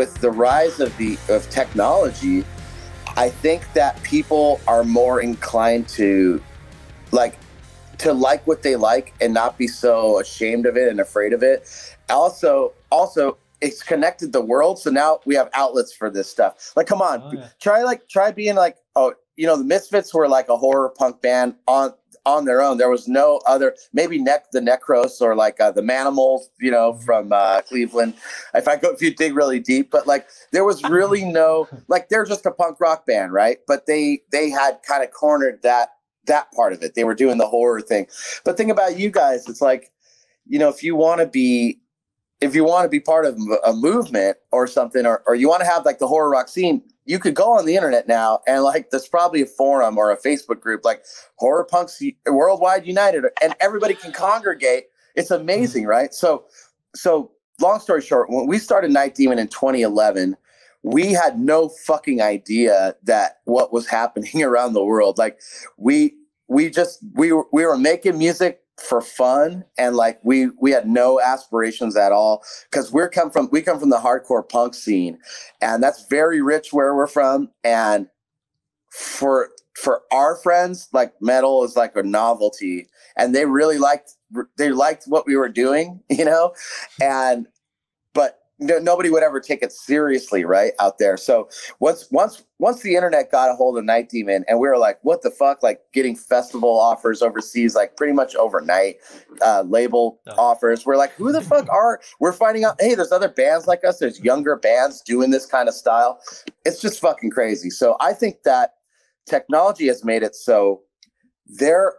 with the rise of the of technology, I think that people are more inclined to like to like what they like and not be so ashamed of it and afraid of it. Also, also it's connected the world, so now we have outlets for this stuff. Like, come on, oh, yeah. try like try being like, oh, you know, the Misfits were like a horror punk band on on their own. There was no other, maybe neck the Necros or like uh, the Manimals, you know, mm-hmm. from uh, Cleveland. If I go, if you dig really deep, but like there was really no, like they're just a punk rock band, right? But they they had kind of cornered that that part of it. They were doing the horror thing. But think about you guys. It's like, you know, if you want to be if you want to be part of a movement or something, or, or you want to have like the horror rock scene, you could go on the internet now and like there's probably a forum or a Facebook group like Horror Punks Worldwide United, and everybody can congregate. It's amazing, mm-hmm. right? So, so long story short, when we started Night Demon in 2011, we had no fucking idea that what was happening around the world. Like we we just we were we were making music for fun and like we we had no aspirations at all because we're come from we come from the hardcore punk scene and that's very rich where we're from and for for our friends like metal is like a novelty and they really liked they liked what we were doing you know? And but no, nobody would ever take it seriously, right out there. So once once once the internet got a hold of Night Demon, and we were like, "What the fuck?" Like getting festival offers overseas, like pretty much overnight, uh, label oh. offers. We're like, "Who the fuck are?" We're finding out, hey, there's other bands like us. There's younger bands doing this kind of style. It's just fucking crazy. So I think that technology has made it so there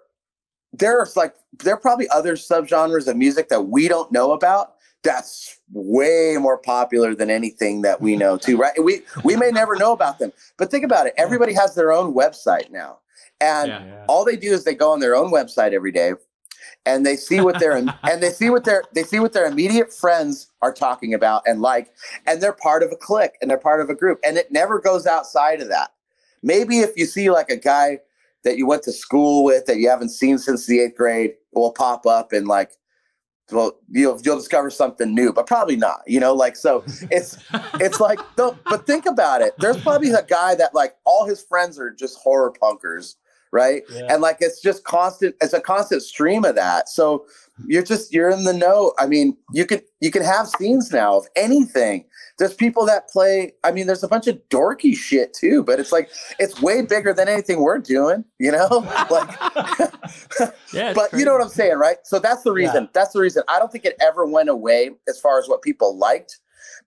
there's like there are probably other subgenres of music that we don't know about that's way more popular than anything that we know too right? We we may never know about them but think about it. Everybody has their own website now. And yeah, yeah. all they do is they go on their own website every day and they see what their and they see what their they see what their immediate friends are talking about and like and they're part of a clique and they're part of a group and it never goes outside of that. Maybe if you see like a guy that you went to school with that you haven't seen since the eighth grade will pop up and like well you'll you'll discover something new but probably not you know like so it's it's like but think about it. There's probably a guy that like all his friends are just horror punkers right? Yeah. and like it's just constant it's a constant stream of that. So you're just you're in the know. I mean you could you can have scenes now of anything. There's people that play i mean there's a bunch of dorky shit too but it's like it's way bigger than anything we're doing you know? Like yeah, but crazy. you know what i'm saying right so that's the reason yeah. that's the reason i don't think it ever went away as far as what people liked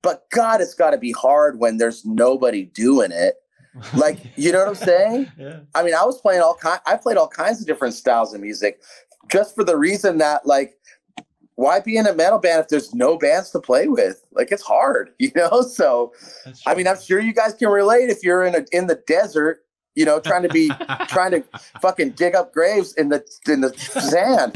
but god it's got to be hard when there's nobody doing it like you know what i'm saying yeah. i mean i was playing all kind i played all kinds of different styles of music just for the reason that like why be in a metal band if there's no bands to play with? Like it's hard, you know. So, I mean, I'm sure you guys can relate if you're in a in the desert, you know, trying to be trying to fucking dig up graves in the in the sand.